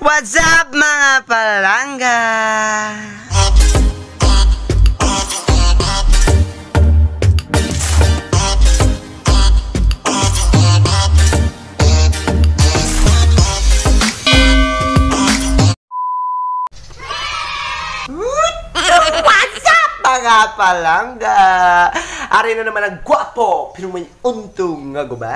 What's up mga palangga? What's up mga palangga? Ari na naman ang gwapo, pero may untong nga guba.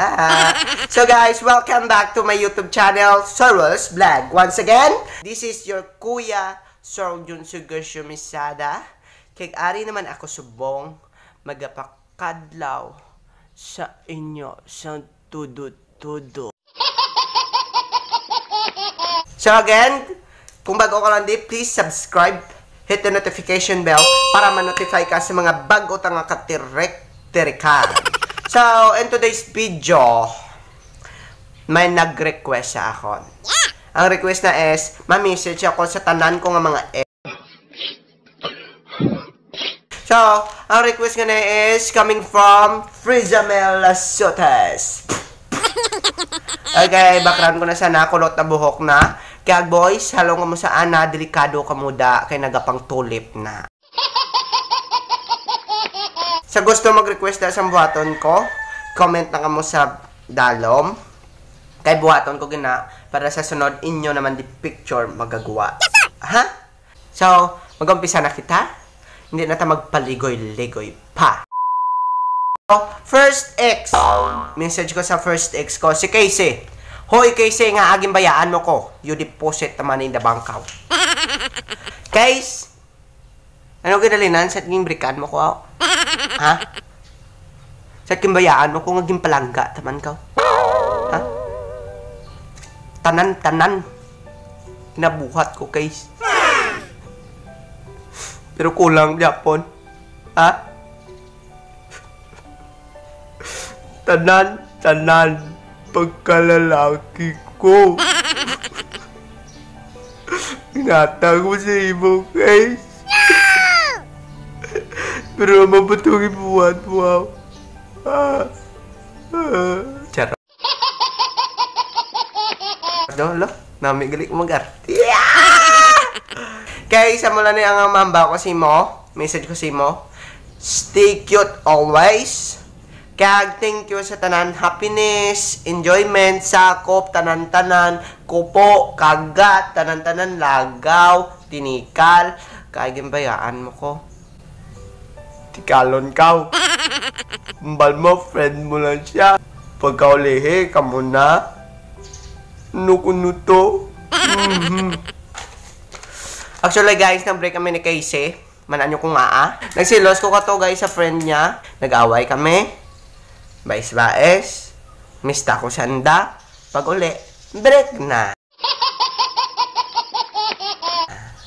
So guys, welcome back to my YouTube channel, Sorrel's Vlog. Once again, this is your Kuya Sorrel Jun Sugar Shumisada. Kay ari naman ako subong magapakadlaw sa inyo sa tudot-tudot. So again, kung bago ka lang di, please subscribe, hit the notification bell para ma-notify ka sa mga bago tang katirek-tirikan. So, in today's video, may nag-request sa akon. Ang request na is, ma-message ako sa tanan ko nga mga ex. So, ang request nga na is coming from Frizamel Sotes. Okay, background ko na sana, kulot na buhok na. Kaya boys, halong mo sa ana, delikado ka muda, kay nagapang tulip na. Sa gusto mag-request na sa buhaton ko, comment na ka mo sa dalom. Kay buhaton ko gina, para sa sunod inyo naman di picture magagawa. Ha? So, mag-umpisa na kita. Hindi na ta magpaligoy-ligoy pa. So, First ex. Message ko sa first ex ko, si Casey. Hoy, Casey, nga aging bayaan mo ko. You deposit naman in the bangkaw. Case, ano ginalinan sa tingin brikan mo ko? aw? Ha? Sa kimbayaan mo ko nga palangga taman ka? Ha? Tanan, tanan. Nabuhat ko, Case. Pero kulang, Japon. Ha? tanan, tanan, pagkalalaki ko. Inatag mo sa imo, guys. Pero mabutungin buwan mo, wow. Ah. Ah. Charot. Do, lo, nami gali ko mag-arte. Kaya isa mo lang ang mamba ko si mo, message ko si mo, stay cute always. Kaya thank you sa tanan happiness, enjoyment, sakop, tanan-tanan, kupo, kagat, tanan-tanan, lagaw, tinikal. Kaya gimbayaan mo ko. Tikalon ka. Mbal mo, friend mo lang siya. Pagkaulihi, kamo na. Nukunuto. Mhm. Actually guys, nag-break kami ni Casey. Manan nyo kung aa. Nagsilos ko ka to guys sa friend niya. Nag-away kami. Bais-bais. Mista ko sanda. Pag uli, break na.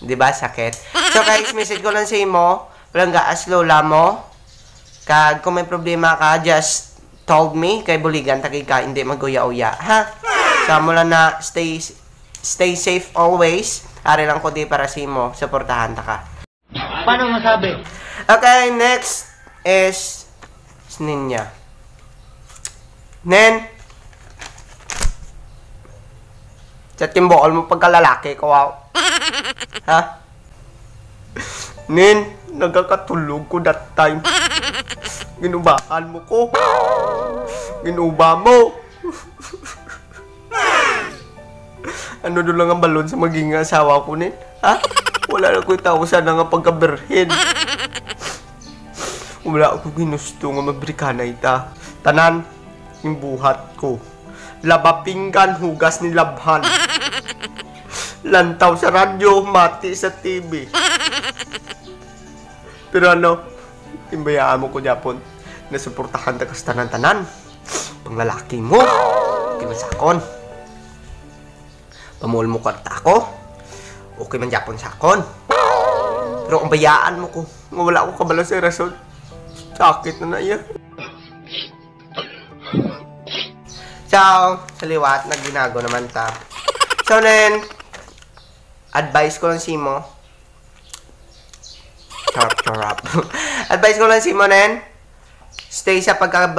Di ba sakit? So guys, message ko lang sa imo. Walang gaas lola mo. Kag kung may problema ka, just told me kay buligan tagay ka hindi maguya-uya ha sa mula na stay stay safe always ari lang ko di para sa imo suportahan ta ka Paano masabi? Okay, next is is Ninya. Nen. Chat kimbool mo pagkalalaki ko, wow. ha? Nen, nagkakatulog ko that time. Ginubaan mo ko. Ginuba mo. ano doon lang ang balon sa maging asawa ko, Nen? Ha? Wala na ko tawusan na nga pagkaberhin. Wala ako ginusto nga mabrikana ita. Tanan, yung buhat ko. Labapinggan, hugas ni labhan. Lantaw sa radyo, mati sa TV. Pero ano, imbayaan mo ko Japon, nasuportahan ta kas tanan-tanan. Panglalaki mo, kinasakon. Pamul mo kwarta ko, okay man Japon sakon. Pero kung bayaan mo ko, wala ako kabalo sa rason, sakit na na iya. So, sa liwat, nagginago naman ta. So, then, advice ko lang si mo. Charap, charap. advice ko lang si mo, nen. Stay sa pagka,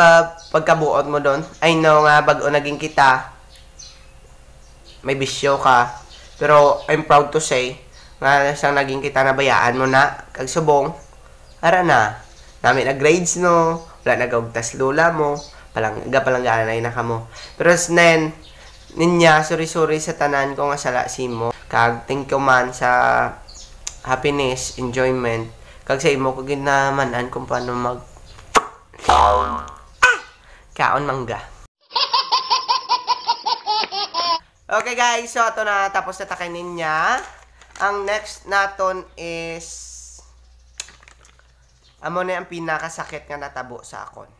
pagkabuot mo doon. I know nga, bago naging kita, may bisyo ka. Pero I'm proud to say nga sang naging kita na bayaan mo na kag subong ara na nami na grades no wala na gawtas lula mo palang ga palang ganay na kamo pero nen ninya sorry sorry sa tanan ko nga sala mo kag thank you man sa happiness enjoyment kag sa imo ko ginamanan kung paano mag ah! kaon mangga Okay guys, so ito na tapos na takinin niya. Ang next naton is amo na ang pinakasakit nga natabo sa akon.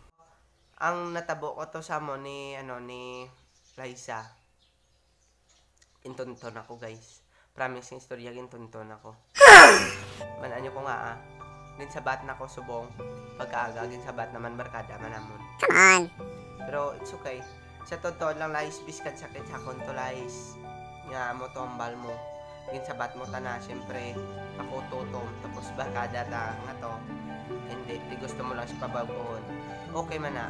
Ang natabo ko to sa mo ni ano ni Liza. Intunton ako guys. Promise yung istorya gintunton ako. Mananyo ko nga ah. Din sabat na ko subong. Pagkaaga gin sabat naman barkada manamon. Come on. Pero it's okay sa totoo lang lais biskat sakit sa konto lais nga mo tombal mo gin sabat mo ta na syempre ako totom tapos barkada ta nga to hindi di gusto mo lang siya pabagoon okay man na.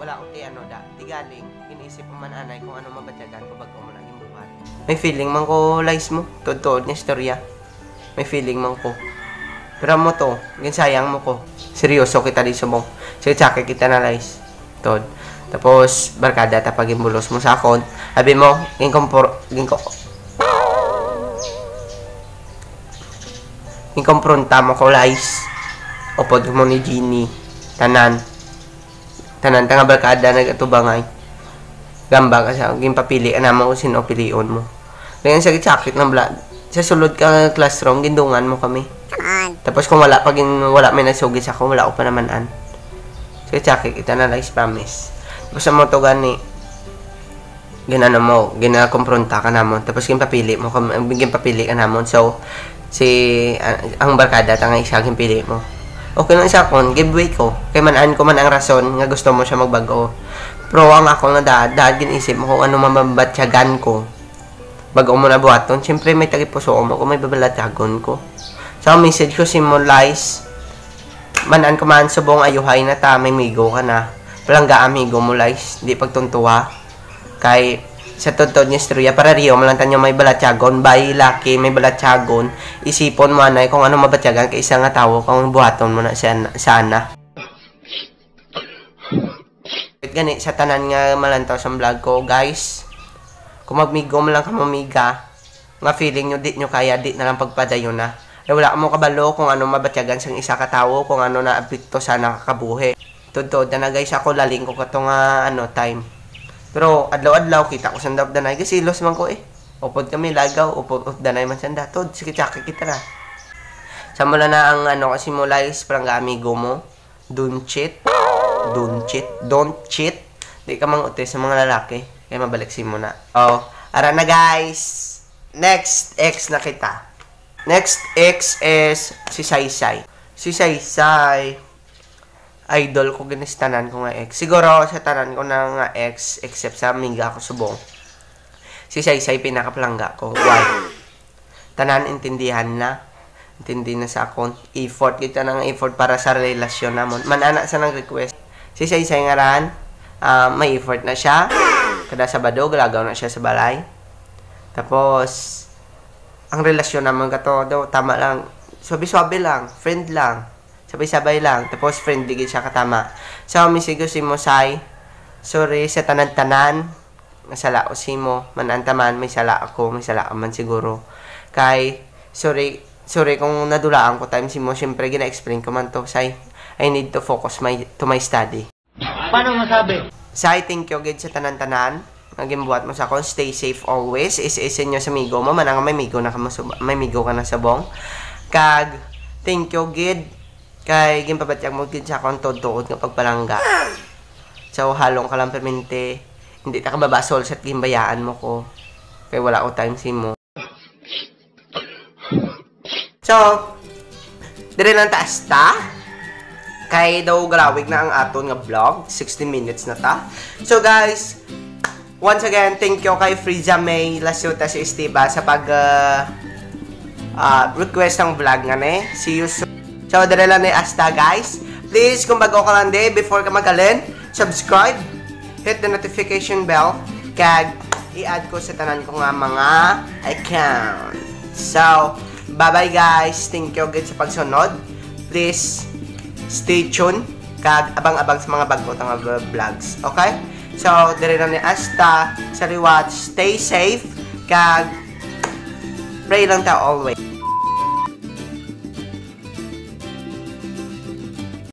Wala ko ti ano da di galing iniisip mo man anay kung ano mabatyagan ko bago mo naging buhat may feeling man ko lais mo. Totoo niya storya. May feeling man ko. Pero mo to ginsayang mo ko. Seryoso kita di subong sige tsaka kita na lais tod. Tapos, barkada ta pagimbulos mo sa akon. Sabi mo, ging kompor, ging ko, ging kompronta mo ko lies. Upod mo ni Genie. Tanan. Tanan, tanga barkada nagatubangay. Gamba ka sa, ging papili naman kung sino pilion mo. Ganyan sa sakit ng blood. Sa sulod ka classroom, gindungan mo kami. Tapos kung wala pag wala may nagsugis ako, wala ko pa naman an. Sa sakit, kita na lies promise. Basta mo to gani. Ginano mo, ginakompronta ka namon. Tapos kin papili mo, gin papili ka namon. So, si uh, ang barkada ta nga isa kin pili mo. Okay lang sa kon, giveaway ko. Kay manan ko man ang rason nga gusto mo siya magbago. Pro ang ako nga dad, dad ginisip mo kung ano mababatyagan ko. Bago mo na buhaton, syempre may tagipuso mo kung may babalatyagon ko. So, ang message ko simolize, manan ko man subong ayuhay na ta, may migo ka na palangga amigo mo guys di pagtuntuwa kay sa tuntod niya istorya para riyo malantan niyo may balatyagon bay laki may balatyagon isipon mo anay kung ano mabatyagan kay isa nga tawo kung buhaton mo na siya sana gani sa tanan nga malantaw sa vlog ko guys kung magmigo mo lang ka mamiga nga feeling nyo di nyo kaya di na lang pagpadayon na. Eh, wala mo kabalo kung ano mabatyagan sang isa ka tawo kung ano na apekto sa nakakabuhi. Tudtod na guys ako laling ko katong uh, ano time. Pero adlaw-adlaw kita ko sanda danay kasi los man ko eh. Upod kami lagaw, upod up danay man sanda. Tod sige tsaka kita ra. Sa mula na ang ano kasi mo guys parang amigo mo. Don't cheat. Don't cheat. Don't cheat. Di ka mang ute sa mga lalaki. Kaya mabalik si mo na. Oh, ara na guys. Next X na kita. Next X is si Saysay. Si Saysay idol ko ginis tanan ko nga ex. Siguro sa tanan ko na nga ex except sa minga ako subong. Si Saysay pinakapalangga ko. Why? Tanan intindihan na. Intindi na sa akon. Effort kita nang effort para sa relasyon namon. Manana sa nang request. Si Saysay nga ran, uh, may effort na siya. Kada Sabado, galagaw na siya sa balay. Tapos, ang relasyon naman kato, daw, tama lang. Sabi-sabi lang, friend lang Sabay-sabay lang. Tapos friendly gid siya katama. So, misigo si Mosay. Sorry sa tanan-tanan. Masala ko si mo. Manantaman, may sala ako. May sala man siguro. Kay, sorry, sorry kung nadulaan ko time si mo. Siyempre, gina-explain ko man to. Say, I need to focus my to my study. Paano masabi? Say, thank you gid sa tanan-tanan. Naging buhat mo sa akon. Stay safe always. Is-isin nyo sa migo mo. Manang may migo na ka may migo ka na sa bong. Kag, thank you gid Kay gimpabatyag mo gid sa akong tuod nga pagpalangga. So halong ka lang. Hindi ta ka babasol sa gimbayaan mo ko. Kay wala ko time sim mo. So, dire lang taas ta. Kay daw grawig na ang aton nga vlog. 60 minutes na ta. So guys, once again, thank you kay Friza May Lasuta si Estiba sa pag uh, uh, request ng vlog nga ne. See you soon. So, dala lang ni Asta, guys. Please, kung bago ka lang di, before ka magalin, subscribe, hit the notification bell, kag i-add ko sa tanan ko nga mga account. So, bye-bye guys. Thank you agad sa pagsunod. Please, stay tuned. Kag abang-abang sa mga bago nga vlogs. Okay? So, dire na ni Asta sa rewatch. Stay safe. Kag pray lang ta always.